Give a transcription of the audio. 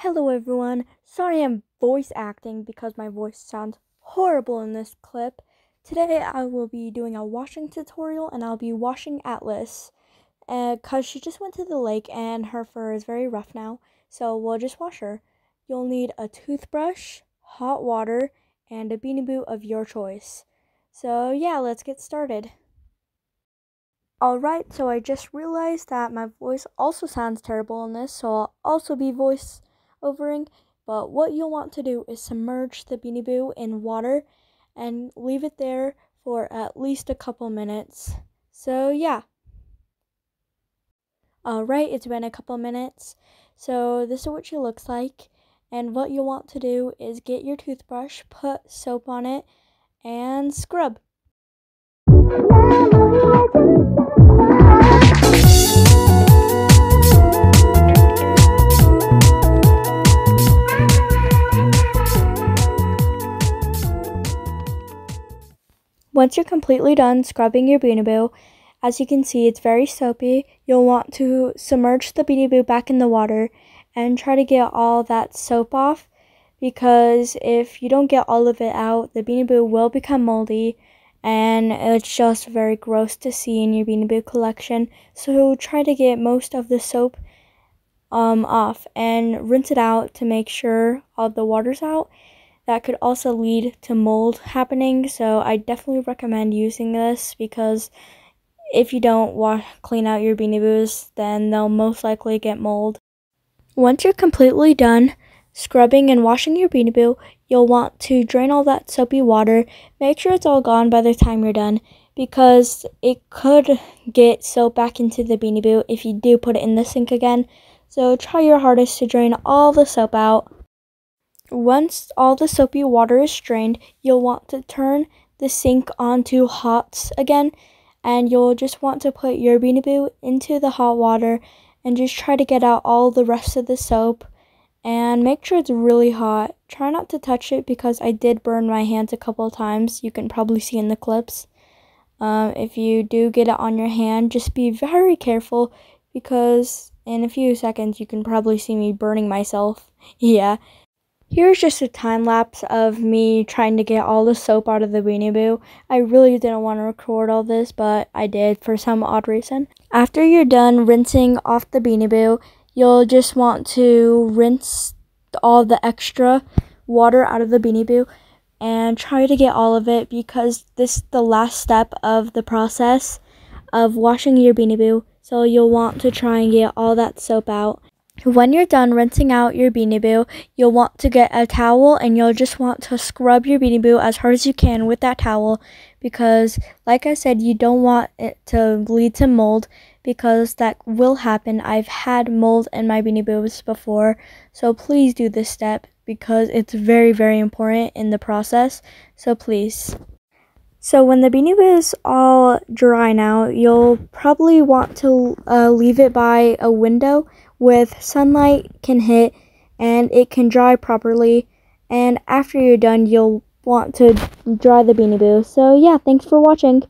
Hello everyone. Sorry I'm voice acting because my voice sounds horrible in this clip. Today I will be doing a washing tutorial and I'll be washing Atlas because uh, she just went to the lake and her fur is very rough now. So we'll just wash her. You'll need a toothbrush, hot water, and a beanie boo of your choice. So yeah, let's get started. Alright, so I just realized that my voice also sounds terrible in this, so I'll also be voice overing, but what you'll want to do is submerge the Beanie Boo in water and leave it there for at least a couple minutes. So, yeah. Alright, it's been a couple minutes. So, this is what she looks like. And what you'll want to do is get your toothbrush, put soap on it, and scrub. Once you're completely done scrubbing your Beanie Boo, as you can see it's very soapy, you'll want to submerge the Beanie Boo back in the water and try to get all that soap off because if you don't get all of it out, the Beanie Boo will become moldy and it's just very gross to see in your Beanie Boo collection. So try to get most of the soap um, off and rinse it out to make sure all the water's out that could also lead to mold happening. So I definitely recommend using this because if you don't wash, clean out your Beanie Boos, then they'll most likely get mold. Once you're completely done scrubbing and washing your Beanie Boo, you'll want to drain all that soapy water. Make sure it's all gone by the time you're done because it could get soap back into the Beanie Boo if you do put it in the sink again. So try your hardest to drain all the soap out. Once all the soapy water is strained, you'll want to turn the sink onto hot again and you'll just want to put your Beanie Boo into the hot water and just try to get out all the rest of the soap and make sure it's really hot. Try not to touch it because I did burn my hands a couple of times. You can probably see in the clips. Um, if you do get it on your hand, just be very careful because in a few seconds you can probably see me burning myself. yeah, Here's just a time lapse of me trying to get all the soap out of the Beanie Boo. I really didn't want to record all this, but I did for some odd reason. After you're done rinsing off the Beanie Boo, you'll just want to rinse all the extra water out of the Beanie Boo and try to get all of it because this is the last step of the process of washing your Beanie Boo. So you'll want to try and get all that soap out. When you're done rinsing out your Beanie Boo, you'll want to get a towel and you'll just want to scrub your Beanie Boo as hard as you can with that towel because, like I said, you don't want it to lead to mold because that will happen. I've had mold in my Beanie Boos before, so please do this step because it's very, very important in the process. So please. So when the Beanie Boo is all dry now, you'll probably want to uh, leave it by a window with sunlight can hit and it can dry properly. And after you're done, you'll want to dry the Beanie Boo. So yeah, thanks for watching.